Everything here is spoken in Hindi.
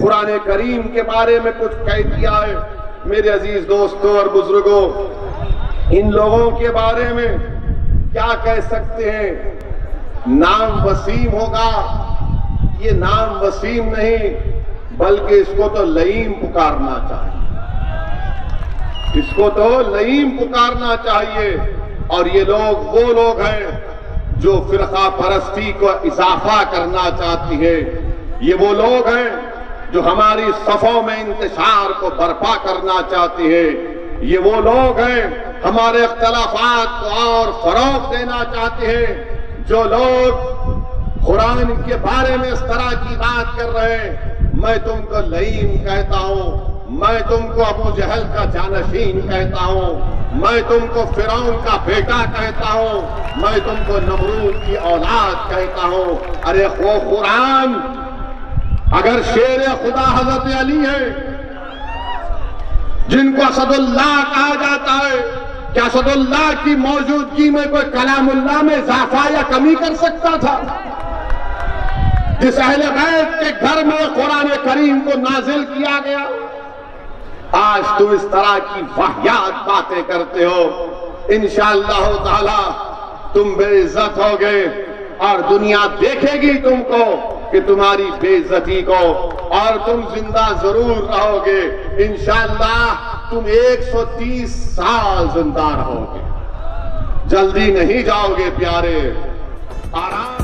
कुरान करीम के बारे में कुछ कह दिया है। मेरे अज़ीज़ दोस्तों और बुज़ुर्गों, इन लोगों के बारे में क्या कह सकते हैं? नाम वसीम होगा। ये नाम वसीम नहीं, बल्कि इसको तो लईम पुकारना चाहिए। इसको तो लईम पुकारना चाहिए। और ये लोग वो लोग हैं जो फिरका परस्ती को इजाफा करना चाहती है। ये वो लोग हैं जो हमारी सफों में इंतशार को बर्पा करना चाहती है, ये वो लोग हैं, हमारे अख्तलाफात को और फरोग देना चाहते हैं, जो लोग कुरान के बारे में इस तरह की बात कर रहे हैं, मैं तुमको लईम कहता हूँ, मैं तुमको अबू जहल का जानशीन कहता हूँ, मैं तुमको फिरौन का बेटा कहता हूँ, मैं तुमको नमरूद की औलाद कहता हूँ। अरे वो कुरान अगर शेर खुदा हज़रत अली है, जिनको असदुल्लाह कहा जाता है, क्या असदुल्लाह की मौजूदगी में कोई कलामुल्लाह में इजाफा या कमी कर सकता था? जिस अहले बैत के घर में कुरान करीम को नाजिल किया गया। आज तुम इस तरह की वाहियात बातें करते हो। इंशाला ताला तुम बेइज्जत हो गए और दुनिया देखेगी तुमको। कि तुम्हारी बेजती को और तुम ज़िंदा ज़रूर रहोगे इंशाला तुम 130 साल ज़िंदा रहोगे। जल्दी नहीं जाओगे प्यारे। आराम